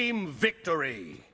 Team victory.